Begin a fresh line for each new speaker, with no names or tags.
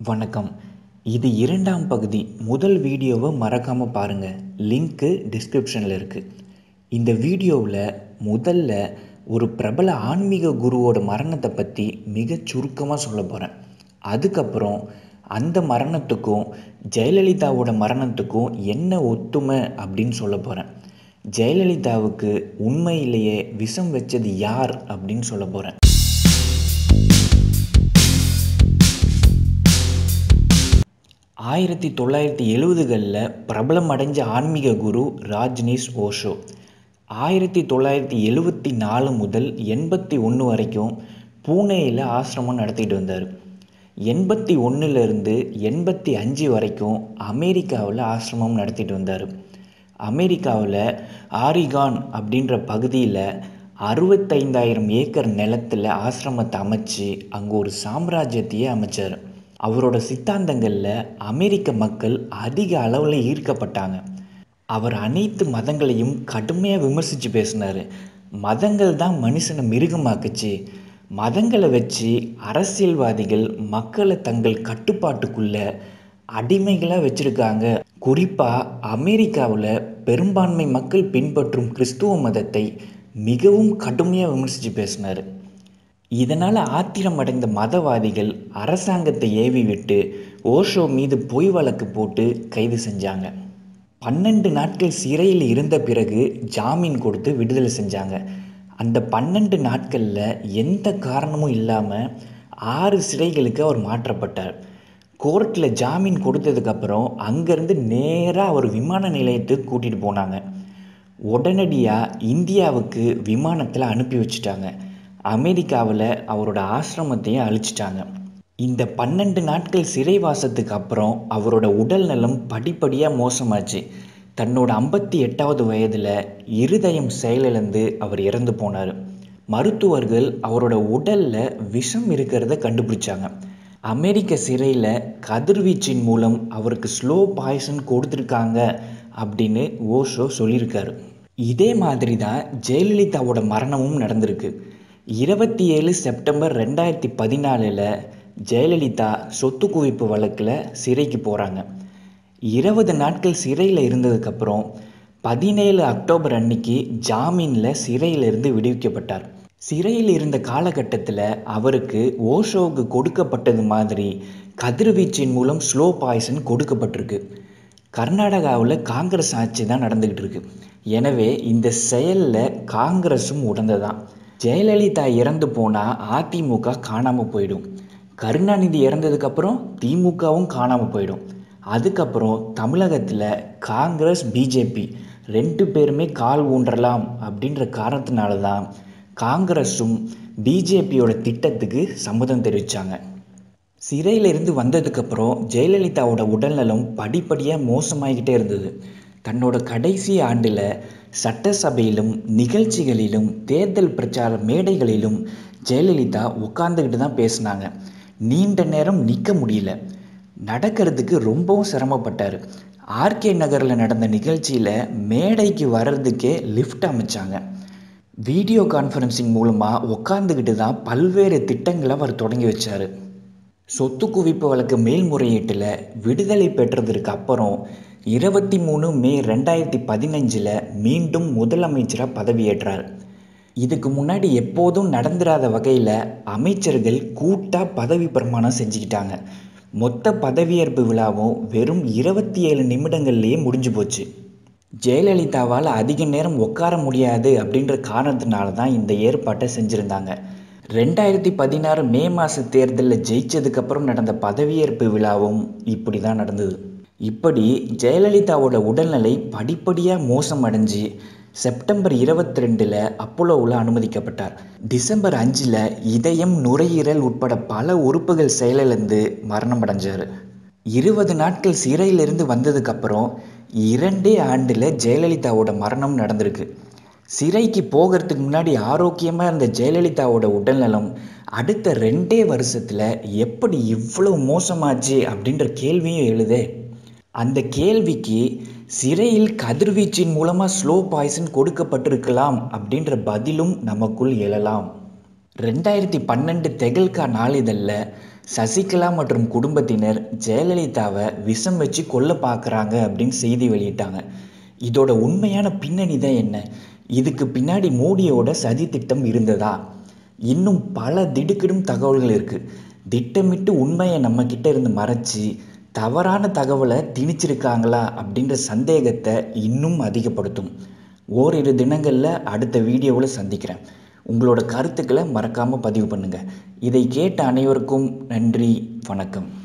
வணக்கம். இது இரண்டாம் பகுதி. முதல் வீடியோவை மறக்காமல் பாருங்கள் லிங்க்கு டிஸ்கிரிப்ஷனில் இருக்குது இந்த வீடியோவில் முதல்ல ஒரு பிரபல ஆன்மீக குருவோட மரணத்தை பற்றி மிக சுருக்கமாக சொல்ல போகிறேன் அதுக்கப்புறம் அந்த மரணத்துக்கும் ஜெயலலிதாவோட மரணத்துக்கும் என்ன ஒத்துமை அப்படின்னு சொல்ல போகிறேன் ஜெயலலிதாவுக்கு உண்மையிலேயே விஷம் வச்சது யார் அப்படின்னு சொல்ல போகிறேன் ஆயிரத்தி தொள்ளாயிரத்தி எழுவதுகளில் பிரபலம் அடைஞ்ச ஆன்மீக குரு ராஜ்னீஷ் ஓஷோ. ஆயிரத்தி தொள்ளாயிரத்தி எழுவத்தி நாலு முதல் எண்பத்தி ஒன்று வரைக்கும் பூனேயில் ஆசிரமம் நடத்திட்டு வந்தார். எண்பத்தி ஒன்றுலேருந்து எண்பத்தி அஞ்சு வரைக்கும் அமெரிக்காவில் ஆசிரமம் நடத்திட்டு வந்தார். அமெரிக்காவில் ஆரிகான் அப்படின்ற பகுதியில் அறுபத்தைந்தாயிரம் ஏக்கர் நிலத்தில் ஆசிரமத்தை அமைச்சு அங்கே ஒரு சாம்ராஜ்யத்தையே அமைச்சார். அவரோட சித்தாந்தங்களில் அமெரிக்க மக்கள் அதிக அளவில் ஈர்க்கப்பட்டாங்க. அவர் அனைத்து மதங்களையும் கடுமையாக விமர்சித்து பேசினார். மதங்கள் தான் மனுஷனை மிருகமாக்குச்சு. மதங்களை வச்சு அரசியல்வாதிகள் மக்களை தங்கள் கட்டுப்பாட்டுக்குள்ள அடிமைகளாக வச்சுருக்காங்க. குறிப்பாக அமெரிக்காவில் பெரும்பான்மை மக்கள் பின்பற்றும் கிறிஸ்துவ மதத்தை மிகவும் கடுமையாக விமர்சித்து பேசினார். இதனால் ஆத்திரம் அடைந்த மதவாதிகள் அரசாங்கத்தை ஏவி விட்டு ஓஷோ மீது பொய் வழக்கு போட்டு கைது செஞ்சாங்க. பன்னெண்டு நாட்கள் சிறையில் இருந்த பிறகு ஜாமீன் கொடுத்து விடுதலை செஞ்சாங்க. அந்த பன்னெண்டு நாட்களில் எந்த காரணமும் இல்லாமல் ஆறு சிறைகளுக்கு அவர் மாற்றப்பட்டார். கோர்ட்டில் ஜாமீன் கொடுத்ததுக்கப்புறம் அங்கேருந்து நேராக அவர் விமான நிலையத்துக்கு கூட்டிகிட்டு போனாங்க. உடனடியாக இந்தியாவுக்கு விமானத்தில் அனுப்பி வச்சுட்டாங்க. அமெரிக்காவில் அவரோட ஆசிரமத்தையும் அழிச்சிட்டாங்க. இந்த பன்னெண்டு நாட்கள் சிறைவாசத்துக்கு அப்புறம் அவரோட உடல் நலம் படிப்படியாக மோசமாச்சு. தன்னோட ஐம்பத்தி எட்டாவது வயதில் இருதயம் செயலிழந்து அவர் இறந்து போனார். மருத்துவர்கள் அவரோட உடலில் விஷம் இருக்கிறத கண்டுபிடிச்சாங்க. அமெரிக்க சிறையில் கதிர்வீச்சின் மூலம் அவருக்கு ஸ்லோ பாய்சன் கொடுத்துருக்காங்க அப்படின்னு ஓஷோ சொல்லியிருக்காரு. இதே மாதிரி தான் ஜெயலலிதாவோட மரணமும் நடந்திருக்கு. இருபத்தி ஏழு செப்டம்பர் ரெண்டாயிரத்தி பதினாலில் ஜெயலலிதா சொத்து குவிப்பு வழக்கில் சிறைக்கு போகிறாங்க இருபது நாட்கள் சிறையில் இருந்ததுக்கப்புறம் பதினேழு அக்டோபர் அன்னைக்கு ஜாமீனில் சிறையிலிருந்து விடுவிக்கப்பட்டார். சிறையில் இருந்த காலகட்டத்தில் அவருக்கு ஓஷோவுக்கு கொடுக்கப்பட்டது மாதிரி கதிர்வீச்சின் மூலம் ஸ்லோ பாய்சன் கொடுக்கப்பட்டிருக்கு. கர்நாடகாவில் காங்கிரஸ் ஆட்சி தான் நடந்துக்கிட்டு இருக்கு. எனவே இந்த செயலில் காங்கிரஸும் உடந்ததான் ஜெயலலிதா இறந்து போனால் அதிமுக காணாமல் போயிடும். கருணாநிதி இறந்ததுக்கப்புறம் திமுகவும் காணாமல் போயிடும். அதுக்கப்புறம் தமிழகத்தில் காங்கிரஸ் பிஜேபி ரெண்டு பேருமே கால் ஊன்றலாம் அப்படின்ற காரணத்தினால தான் காங்கிரஸும் பிஜேபியோட திட்டத்துக்கு சம்மதம் தெரிவித்தாங்க சிறையிலிருந்து வந்ததுக்கப்புறம் ஜெயலலிதாவோட உடல்நலம் படிப்படியாக மோசமாகிக்கிட்டே இருந்தது. தன்னோட கடைசி ஆண்டில் சட்டசபையிலும் நிகழ்ச்சிகளிலும் தேர்தல் பிரச்சார மேடைகளிலும் ஜெயலலிதா உட்காந்துக்கிட்டு தான் பேசினாங்க. நீண்ட நேரம் நிற்க முடியல. நடக்கிறதுக்கு ரொம்பவும் சிரமப்பட்டார். ஆர்கே நகரில் நடந்த நிகழ்ச்சியில் மேடைக்கு வர்றதுக்கே லிஃப்ட் அமைச்சாங்க. வீடியோ கான்ஃபரன்சிங் மூலமாக உட்காந்துக்கிட்டு தான் பல்வேறு திட்டங்களை அவர் தொடங்கி வச்சார். சொத்து குவிப்பு வழக்கு மேல்முறையீட்டில் விடுதலை பெற்றதற்கு அப்புறம் இருபத்தி மூணு மே ரெண்டாயிரத்தி பதினஞ்சில் மீண்டும் முதலமைச்சராக பதவியேற்றார். இதுக்கு முன்னாடி எப்போதும் நடந்துராத வகையில் அமைச்சர்கள் கூட்டாக பதவி பிரமாணம் செஞ்சுக்கிட்டாங்க. மொத்த பதவியேற்பு விழாவும் வெறும் இருபத்தி ஏழு நிமிடங்கள்லேயே முடிஞ்சு போச்சு. ஜெயலலிதாவால் அதிக நேரம் உட்கார முடியாது அப்படின்ற காரணத்தினால தான் இந்த ஏற்பாட்டை செஞ்சுருந்தாங்க. ரெண்டாயிரத்தி பதினாறு மே மாத தேர்தலில் ஜெயிச்சதுக்கப்புறம் நடந்த பதவியேற்பு விழாவும் இப்படி தான் நடந்தது. இப்படி ஜெயலலிதாவோட உடல்நிலை படிப்படியாக மோசமடைஞ்சு செப்டம்பர் இருபத்தி ரெண்டில் அப்போலோவில் அனுமதிக்கப்பட்டார். டிசம்பர் அஞ்சில் இதயம் நுரையீரல் உட்பட பல உறுப்புகள் செயலிழந்து மரணம் அடைஞ்சார் இருபது நாட்கள் சிறையிலிருந்து வந்ததுக்கப்புறம் இரண்டே ஆண்டில் ஜெயலலிதாவோட மரணம் நடந்திருக்கு. சிறைக்கு போகிறதுக்கு முன்னாடி ஆரோக்கியமாக இருந்த ஜெயலலிதாவோட உடல்நலம் அடுத்த ரெண்டே வருஷத்தில் எப்படி இவ்வளோ மோசமாச்சு அப்படின்ற கேள்வியும் எழுதே அந்த கேள்விக்கு சிறையில் கதிர்வீச்சின் மூலமாக ஸ்லோ பாய்சன் கொடுக்கப்பட்டிருக்கலாம் அப்படின்ற பதிலும் நமக்குள் எழலாம். ரெண்டாயிரத்தி பன்னெண்டு தெகல்கா நாளிதழில் சசிகலா மற்றும் குடும்பத்தினர் ஜெயலலிதாவை விஷம் வச்சு கொல்ல பார்க்குறாங்க அப்படின்னு செய்தி வெளியிட்டாங்க. இதோட உண்மையான பின்னணி தான் என்ன? இதுக்கு பின்னாடி மோடியோட சதி திட்டம் இருந்ததா? இன்னும் பல திடுக்கிடும் தகவல்கள் இருக்குது திட்டமிட்டு உண்மையை நம்மக்கிட்ட இருந்து மறைச்சி தவறான தகவலை திணிச்சிருக்காங்களா அப்படின்ற சந்தேகத்தை இன்னும் அதிகப்படுத்தும். ஓரிரு தினங்களில் அடுத்த வீடியோவில் சந்திக்கிறேன். உங்களோட கருத்துக்களை மறக்காமல் பதிவு பண்ணுங்கள் இதை கேட்ட அனைவருக்கும் நன்றி வணக்கம்.